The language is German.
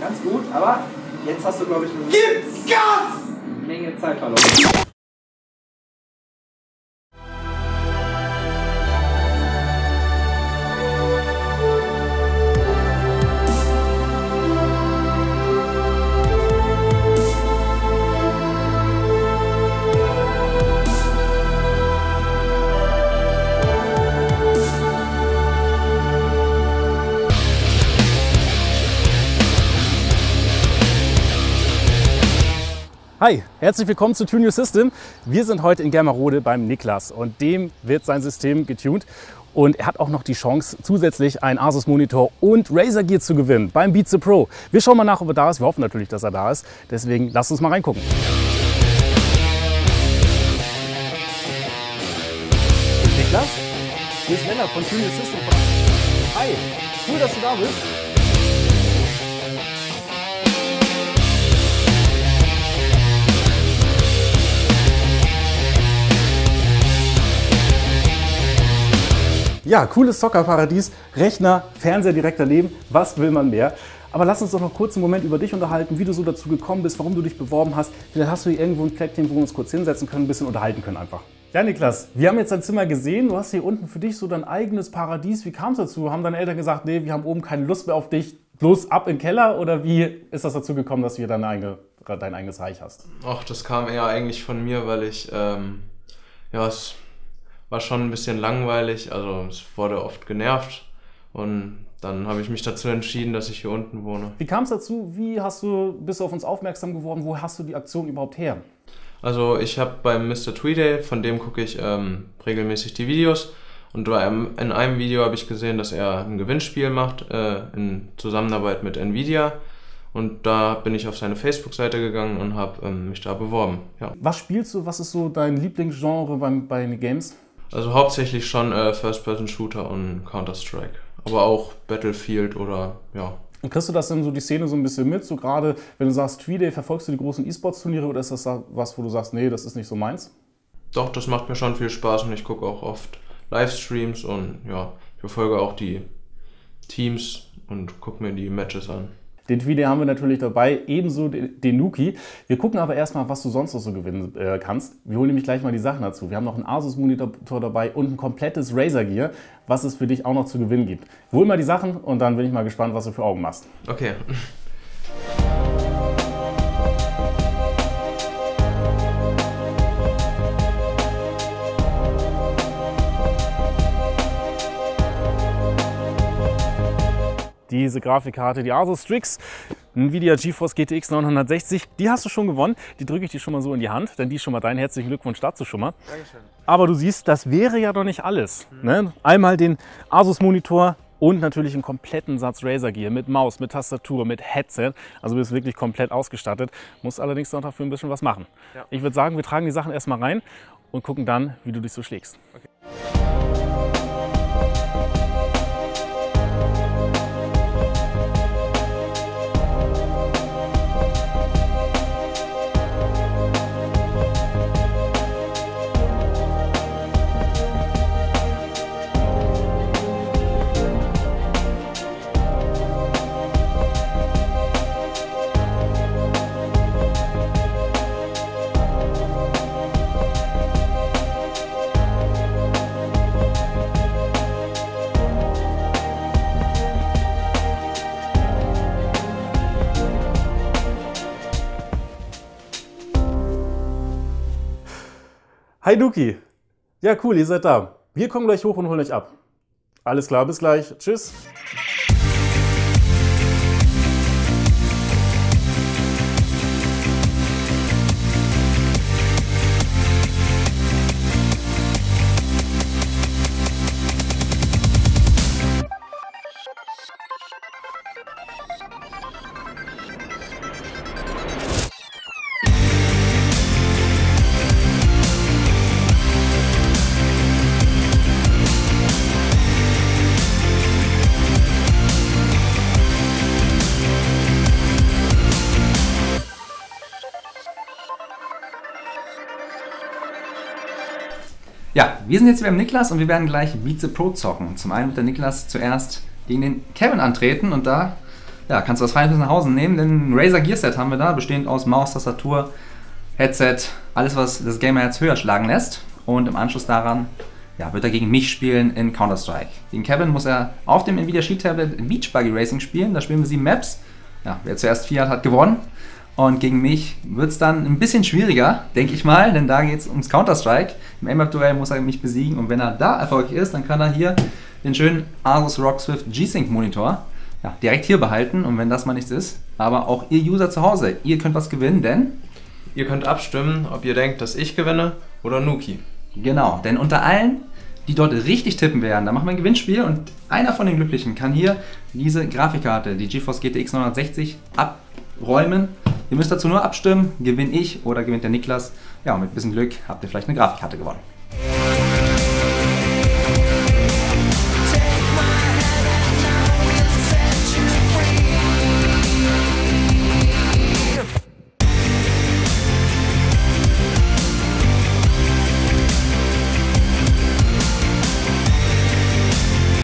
ganz gut, aber jetzt hast du, glaube ich, eine Gib Gas! Menge Zeit verloren. Hi, herzlich willkommen zu Tune Your System. Wir sind heute in Germerode beim Niklas und dem wird sein System getuned. Und er hat auch noch die Chance, zusätzlich einen Asus Monitor und Razer Gear zu gewinnen beim Beat the Pro. Wir schauen mal nach, ob er da ist. Wir hoffen natürlich, dass er da ist. Deswegen lasst uns mal reingucken. Niklas, hier ist Lennart von Tune Your System. Hi, cool, dass du da bist. Ja, cooles Zockerparadies, Rechner, Fernseher direkt daneben. Was will man mehr? Aber lass uns doch noch kurz einen Moment über dich unterhalten, wie du so dazu gekommen bist, warum du dich beworben hast. Vielleicht hast du hier irgendwo ein Fleckchen, wo wir uns kurz hinsetzen können, ein bisschen unterhalten können einfach. Ja, Niklas, wir haben jetzt dein Zimmer gesehen. Du hast hier unten für dich so dein eigenes Paradies. Wie kam es dazu? Haben deine Eltern gesagt, nee, wir haben oben keine Lust mehr auf dich, bloß ab den Keller? Oder wie ist das dazu gekommen, dass du hier deine eigene, dein eigenes Reich hast? Ach, das kam eher eigentlich von mir, weil ich, ähm, ja, es war schon ein bisschen langweilig, also es wurde oft genervt und dann habe ich mich dazu entschieden, dass ich hier unten wohne. Wie kam es dazu? Wie hast du, bist du auf uns aufmerksam geworden? Wo hast du die Aktion überhaupt her? Also ich habe beim Mr. Tweeday, von dem gucke ich ähm, regelmäßig die Videos und in einem Video habe ich gesehen, dass er ein Gewinnspiel macht äh, in Zusammenarbeit mit Nvidia. Und da bin ich auf seine Facebook-Seite gegangen und habe ähm, mich da beworben. Ja. Was spielst du? Was ist so dein Lieblingsgenre bei, bei Games? Also hauptsächlich schon äh, First-Person-Shooter und Counter-Strike. Aber auch Battlefield oder ja. Und kriegst du das denn so die Szene so ein bisschen mit? So gerade, wenn du sagst, Tweeday, verfolgst du die großen E-Sports-Turniere oder ist das was, wo du sagst, nee, das ist nicht so meins? Doch, das macht mir schon viel Spaß und ich gucke auch oft Livestreams und ja, ich verfolge auch die Teams und gucke mir die Matches an. Den Tweedy haben wir natürlich dabei, ebenso den Nuki. Wir gucken aber erstmal, was du sonst noch so gewinnen äh, kannst. Wir holen nämlich gleich mal die Sachen dazu. Wir haben noch einen Asus-Monitor dabei und ein komplettes Razer Gear, was es für dich auch noch zu gewinnen gibt. Holen mal die Sachen und dann bin ich mal gespannt, was du für Augen machst. Okay. Diese Grafikkarte, die Asus Strix Nvidia GeForce GTX 960. Die hast du schon gewonnen. Die drücke ich dir schon mal so in die Hand, denn die ist schon mal dein herzlichen Glückwunsch dazu schon mal. Dankeschön. Aber du siehst, das wäre ja doch nicht alles. Mhm. Ne? Einmal den Asus Monitor und natürlich einen kompletten Satz Razer Gear mit Maus, mit Tastatur, mit Headset. Also du bist wirklich komplett ausgestattet. Musst allerdings noch dafür ein bisschen was machen. Ja. Ich würde sagen, wir tragen die Sachen erstmal rein und gucken dann, wie du dich so schlägst. Okay. Hi Duki. Ja, cool, ihr seid da. Wir kommen gleich hoch und holen euch ab. Alles klar, bis gleich. Tschüss. Ja, wir sind jetzt beim Niklas und wir werden gleich Beat the Pro zocken. Zum einen wird der Niklas zuerst gegen den Kevin antreten und da ja, kannst du das fein bis nach Hause nehmen, denn ein Razer Gear Set haben wir da, bestehend aus Maus, Tastatur, Headset, alles, was das Gamerherz höher schlagen lässt. Und im Anschluss daran ja, wird er gegen mich spielen in Counter-Strike. Gegen Kevin muss er auf dem Nvidia Shield Tablet Beach Buggy Racing spielen. Da spielen wir sieben Maps. Ja, wer zuerst vier hat, hat gewonnen. Und gegen mich wird es dann ein bisschen schwieriger, denke ich mal, denn da geht es ums Counter-Strike. Im M-Map-Duell muss er mich besiegen und wenn er da erfolgreich ist, dann kann er hier den schönen Asus ROG Swift G-Sync Monitor ja, direkt hier behalten und wenn das mal nichts ist, aber auch ihr User zu Hause, ihr könnt was gewinnen, denn Ihr könnt abstimmen, ob ihr denkt, dass ich gewinne oder Nuki. Genau, denn unter allen, die dort richtig tippen werden, da machen wir ein Gewinnspiel und einer von den Glücklichen kann hier diese Grafikkarte, die GeForce GTX 960, abräumen. Ihr müsst dazu nur abstimmen, gewinne ich oder gewinnt der Niklas. Ja, und mit ein bisschen Glück habt ihr vielleicht eine Grafikkarte gewonnen.